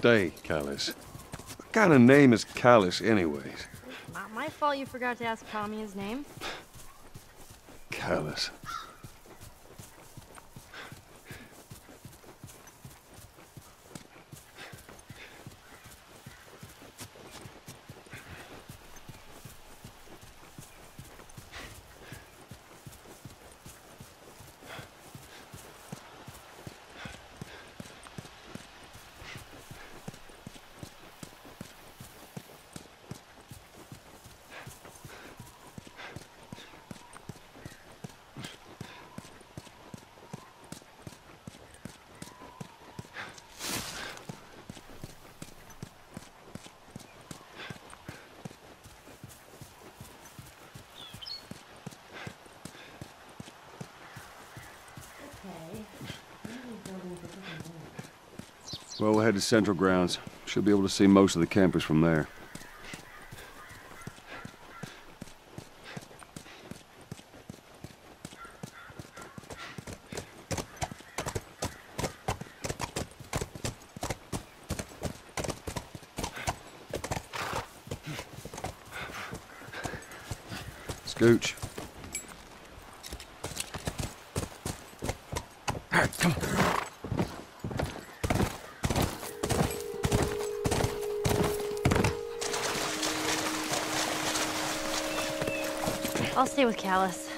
stay, Callus. What kind of name is Callus, anyways? Not my fault you forgot to ask Tommy his name. Callus. Well, we'll head to Central Grounds. Should be able to see most of the campers from there. Callus.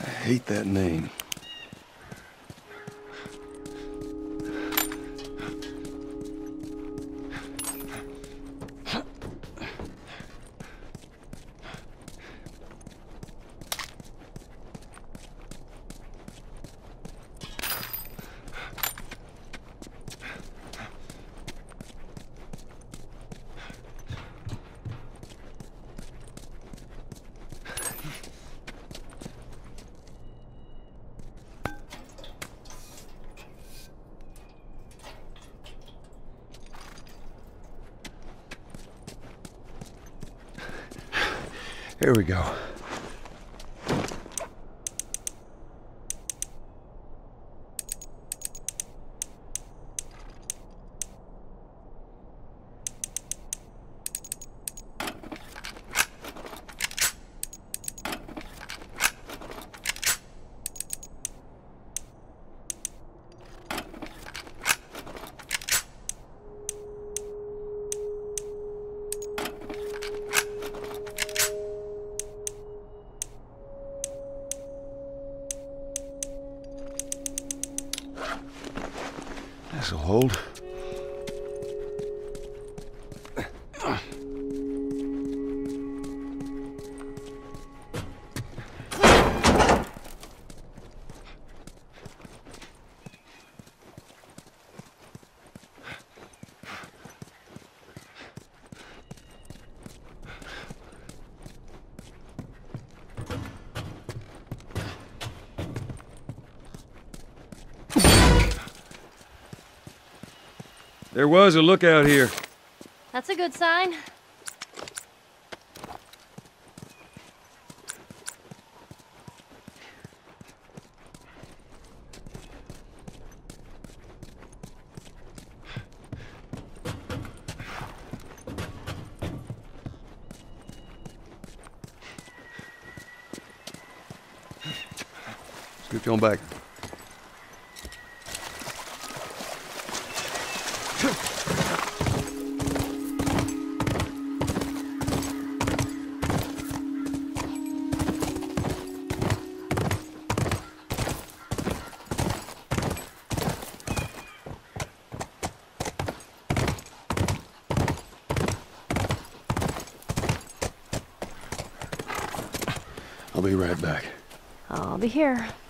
I hate that name. Here we go. There was a lookout here. That's a good sign. Scoot on back. I'll here.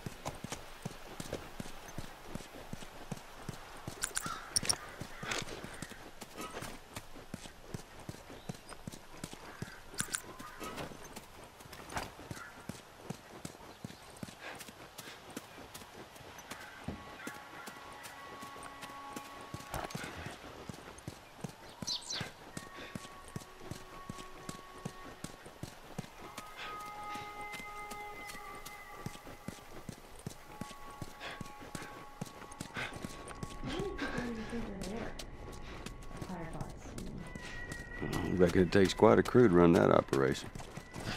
Reckon it takes quite a crew to run that operation.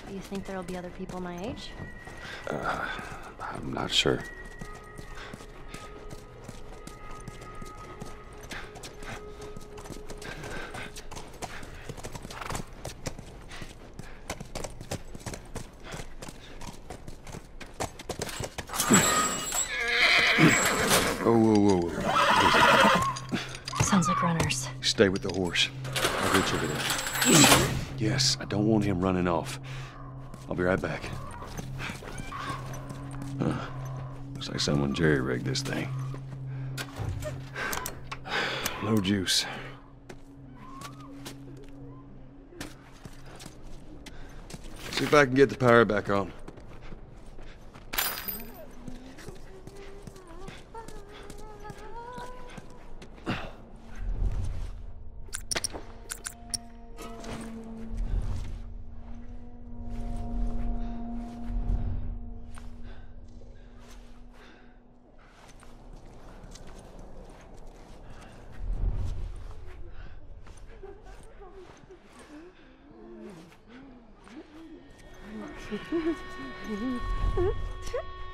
Do you think there'll be other people my age? Uh, I'm not sure. Oh, whoa, whoa, whoa. Sounds like runners. Stay with the horse. I'll reach over there. Yes, I don't want him running off. I'll be right back. Huh. Looks like someone jerry-rigged this thing. No juice. See if I can get the power back on.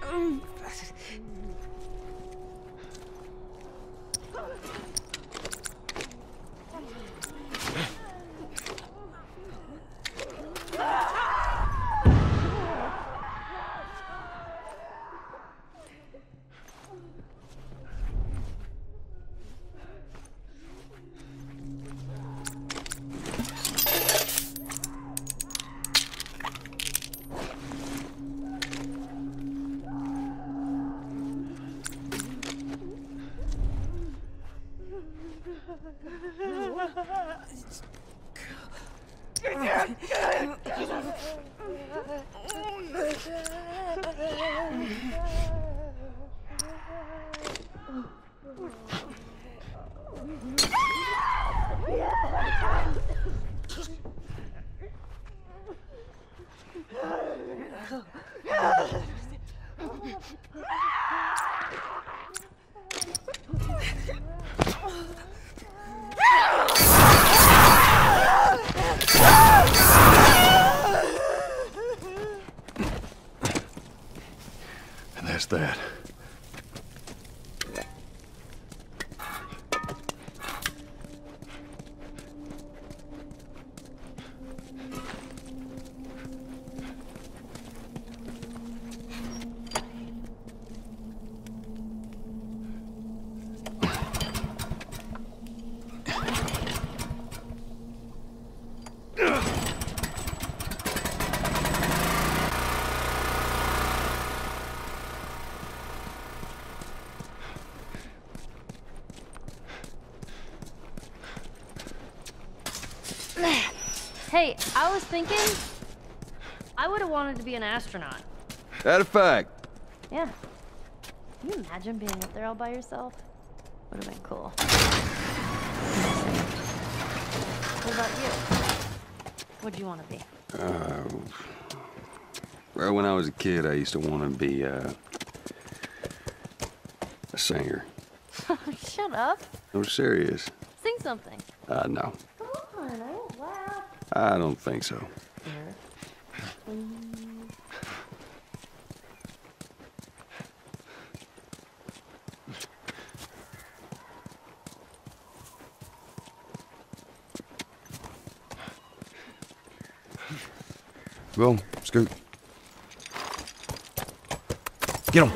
음. That. Hey, I was thinking I would have wanted to be an astronaut. That a fact. Yeah. Can you imagine being up there all by yourself? Would have been cool. What about you? What'd you want to be? Uh, Well, when I was a kid, I used to want to be uh, a singer. Shut up. No, serious. Sing something. Uh, no, Come on, I won't laugh. I don't think so. Go, scoot. Get him.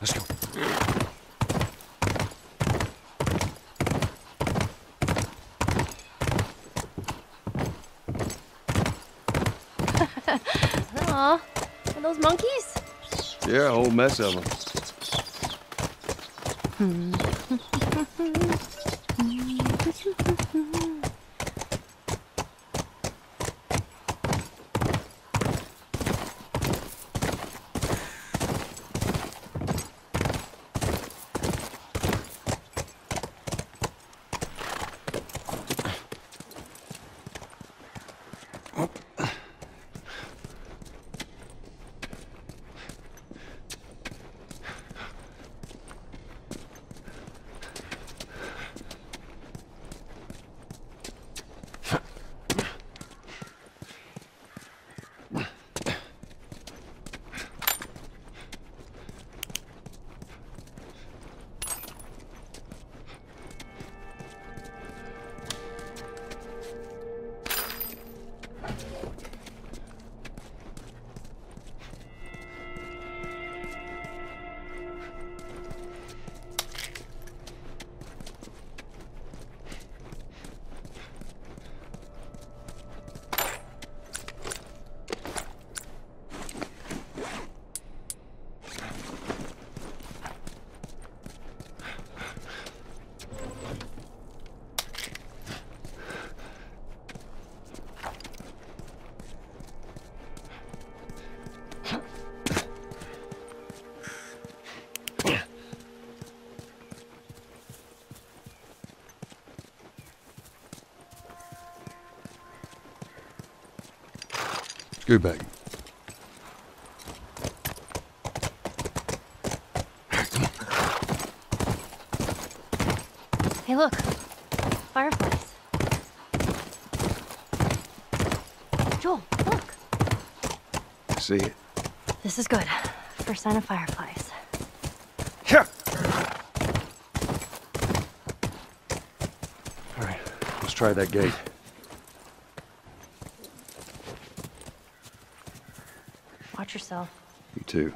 Let's go. Aw, are those monkeys? Yeah, a whole hmm. Mess of them. Scoot back. Hey, look. Fireflies. Joel, look. See it? This is good. First sign of fireflies. Yeah. All right, let's try that gate. Watch yourself. You too.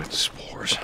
It, spores.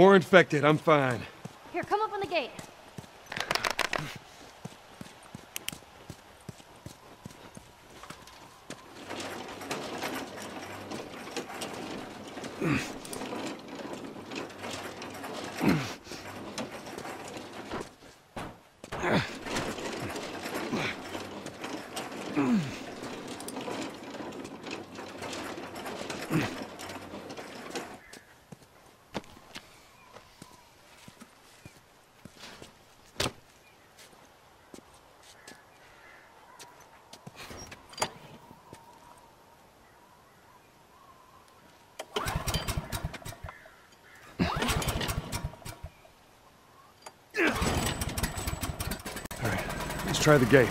More infected. I'm fine. Let's try the gate.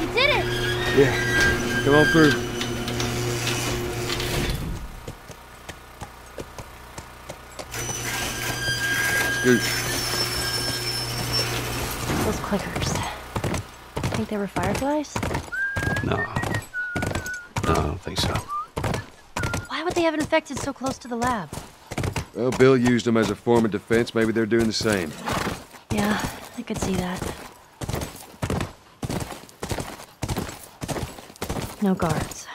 You did it! Yeah, come on through. Scoot. Those clickers. Think they were fireflies? No. No, I don't think so. Why would they have infected so close to the lab? Well, Bill used them as a form of defense. Maybe they're doing the same. Yeah, I could see that. No guards.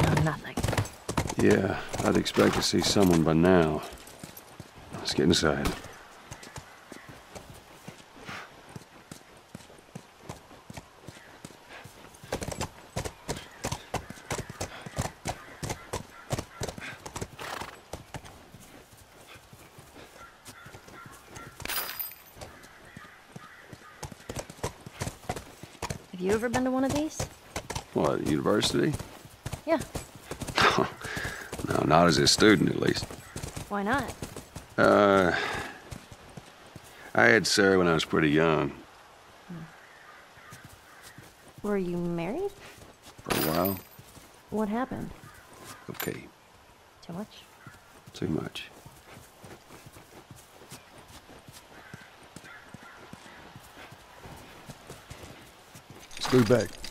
No nothing. Yeah, I'd expect to see someone by now. Let's get inside. Have you ever been to one of these? What, university? Yeah. No, not as a student, at least. Why not? Uh, I had Sarah when I was pretty young. Were you married? For a while. What happened? Okay, Too much? too much. Scoot back.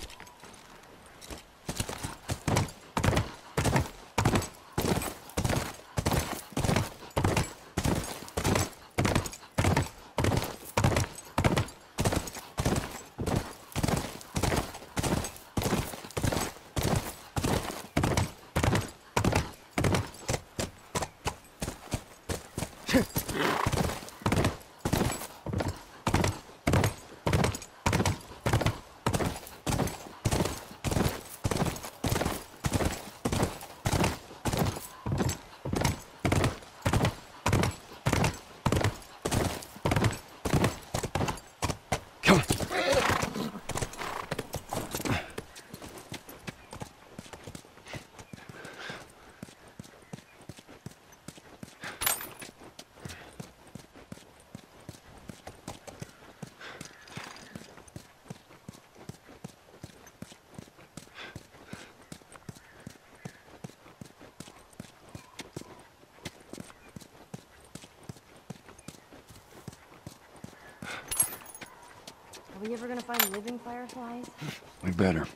We ever gonna find living fireflies? We better.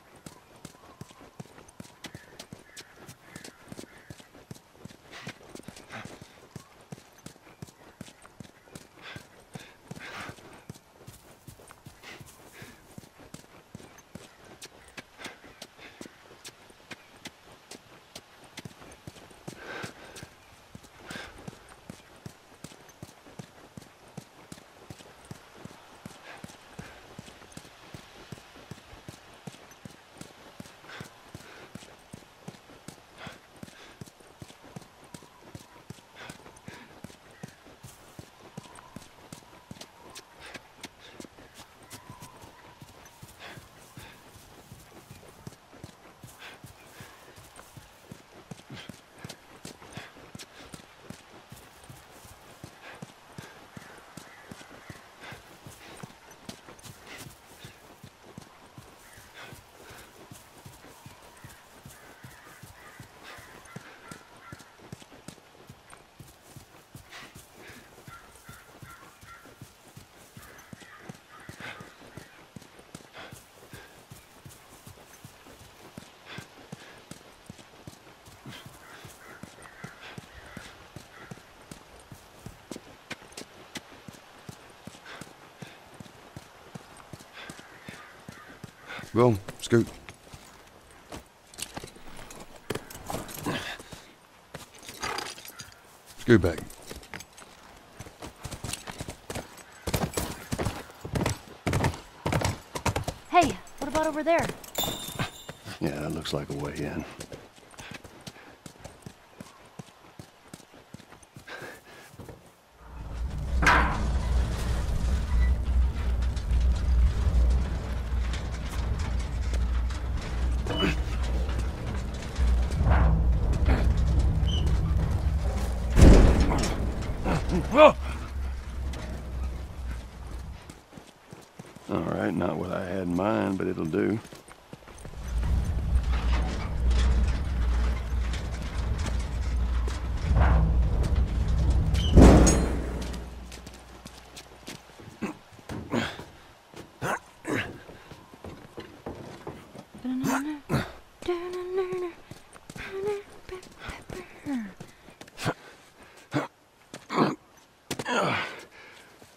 Go, scoot. Scoot back. Hey, what about over there? Yeah, that looks like a way in. All right, not what I had in mind, but it'll do.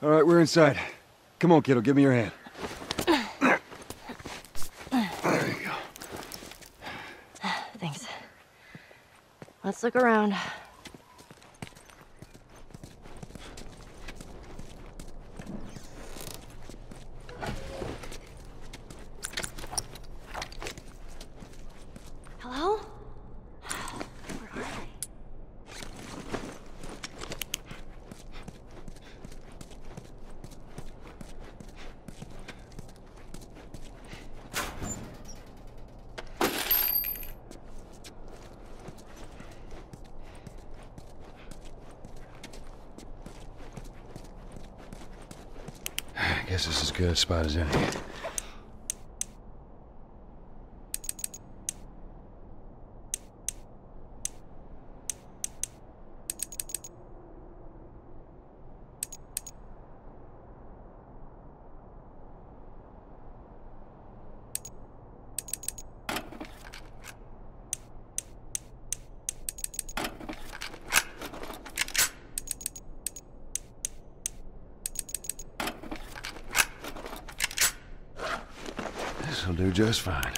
All right, we're inside. Come on, kiddo, give me your hand. There you go. Thanks. Let's look around. Hello? Where are they? I guess this is as good a spot as any. Do just fine.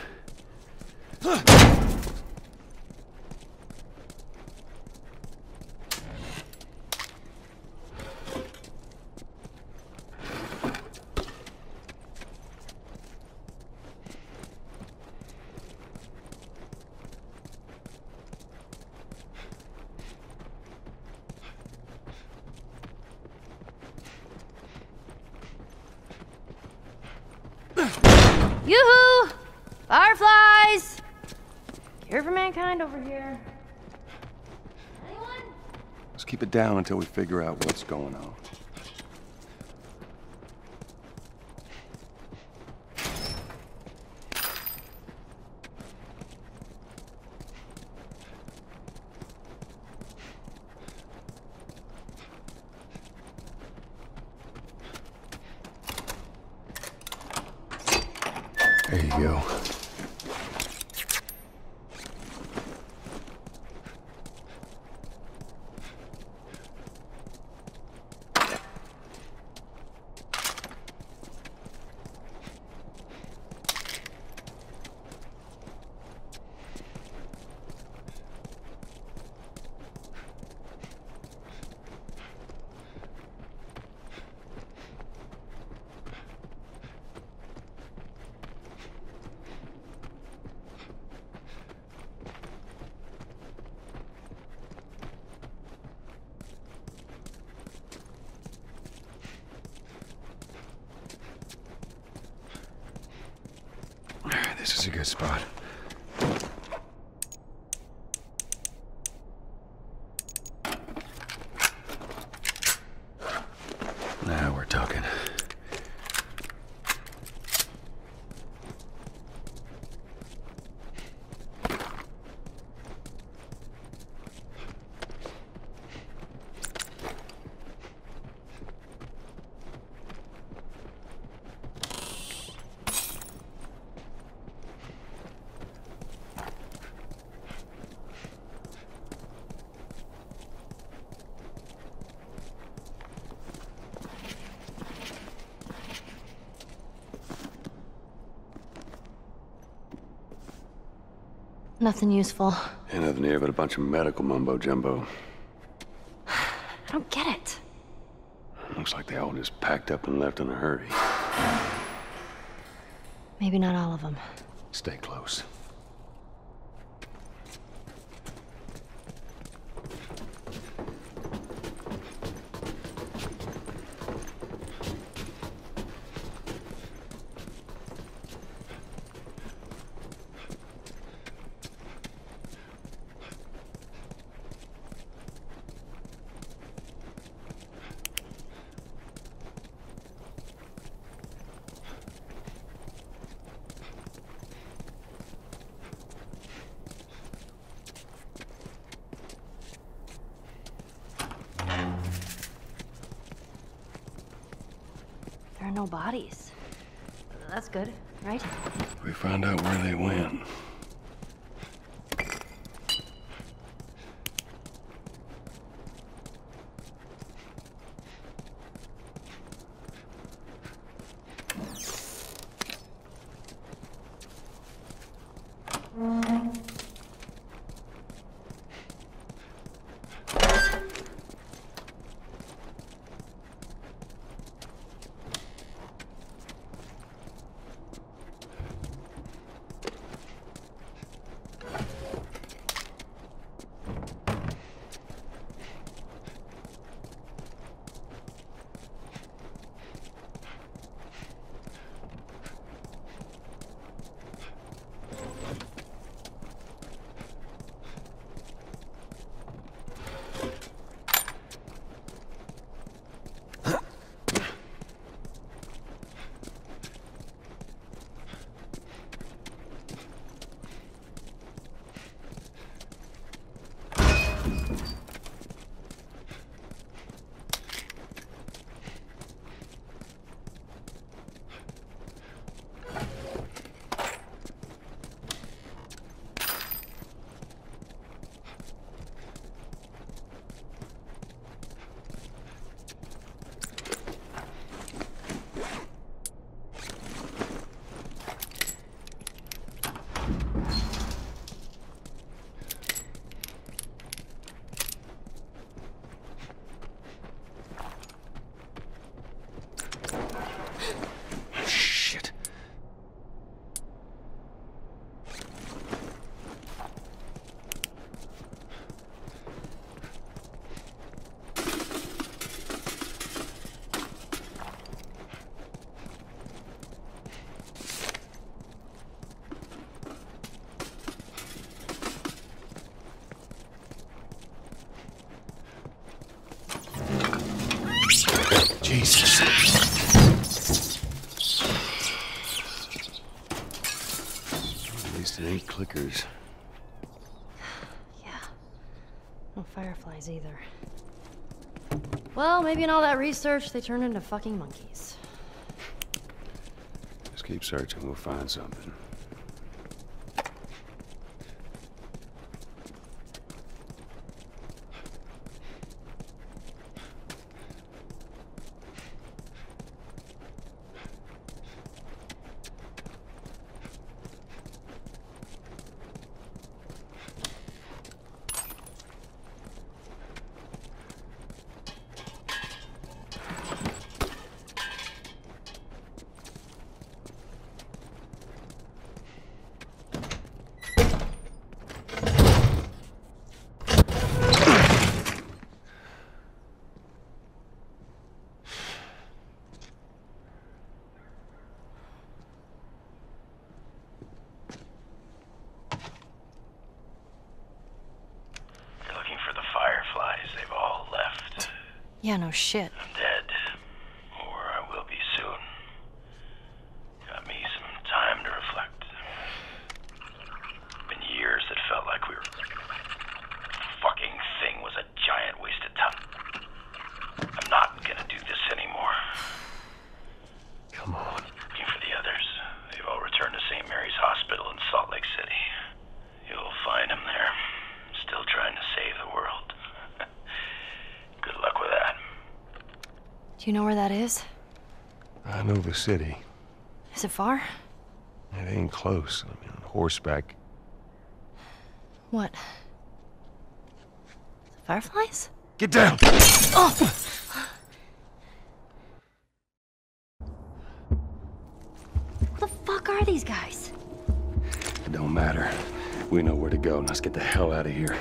Yoo-hoo! Fireflies! Care for mankind over here. Anyone? Let's keep it down until we figure out what's going on. There you go. This is a good spot. Nothing useful. Ain't nothing here but a bunch of medical mumbo jumbo. I don't get it. Looks like they all just packed up and left in a hurry. Maybe not all of them. Stay close. There are no bodies. That's good, right? We find out where they went. Yeah. No fireflies either. Well, maybe in all that research, they turned into fucking monkeys. Just keep searching, we'll find something. You're looking for the fireflies. They've all left. Yeah, no shit. I'm dead. Or I will be soon. Got me some time to reflect. Been years that felt like we were. Fucking thing was a giant waste of time. I'm not gonna do this anymore. Come on. Looking for the others. They've all returned to St. Mary's Hospital in Salt Lake City. You'll find them there. Still trying to save the world. Good luck with that. Do you know where that is? I know the city. Is it far? It ain't close. I mean, on horseback. What? The fireflies? Get down! What the fuck are these guys? It don't matter. We know where to go. Let's get the hell out of here.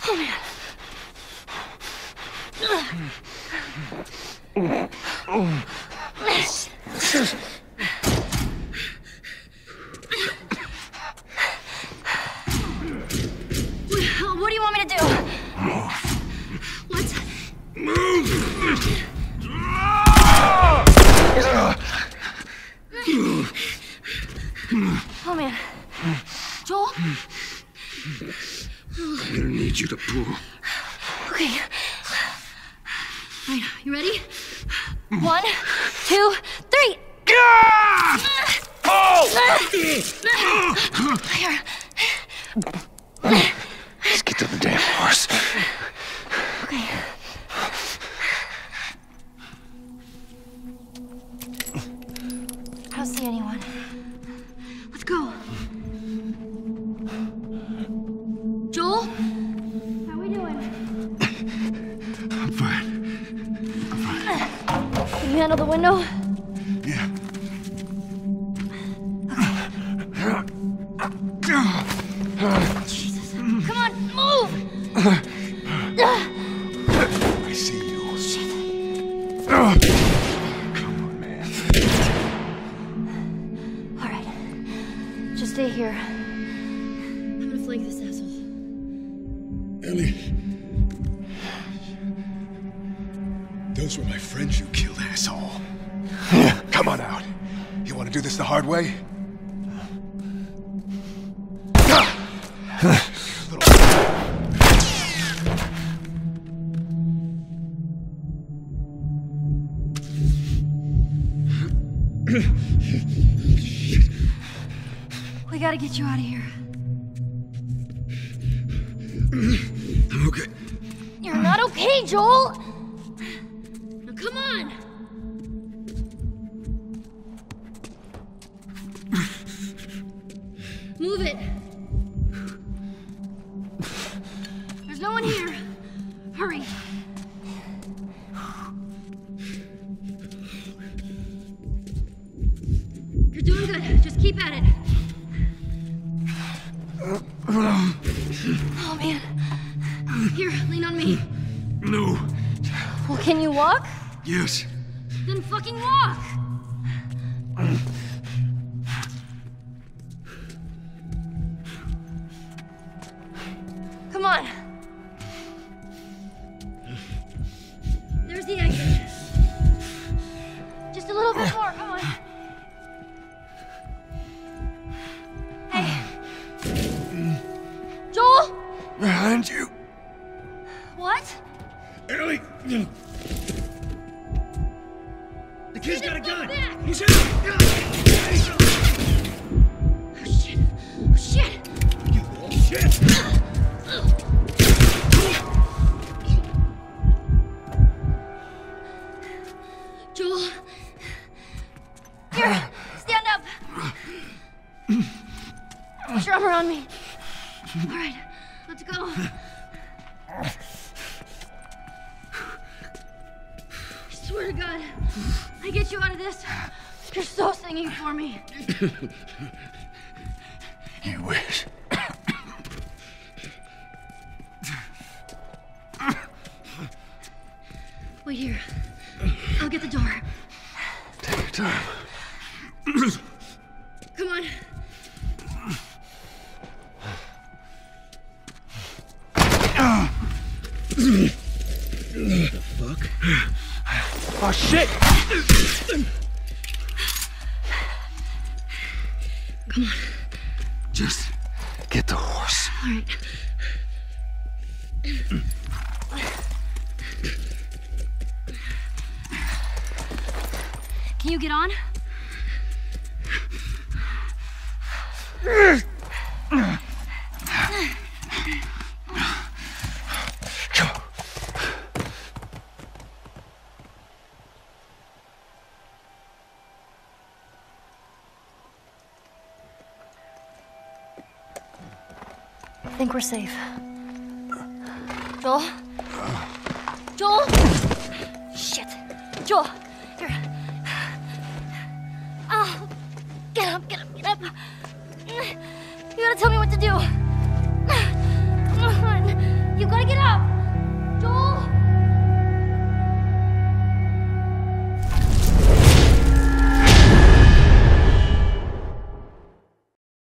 后面。嗯嗯 I see you. Oh, shit. Come on, man. Alright. Just stay here. I'm gonna flank this asshole. Ellie. Those were my friends you killed, asshole. Come on out. You want to do this the hard way? Gotta get you out of here. I'm okay. You're not okay, Joel! Can you walk? Yes. Then fucking walk! You wish. Wait here. I'll get the door. Take your time. Come on. fuck Oh shit! Come on. Just get the horse. All right. Think we're safe. Joel?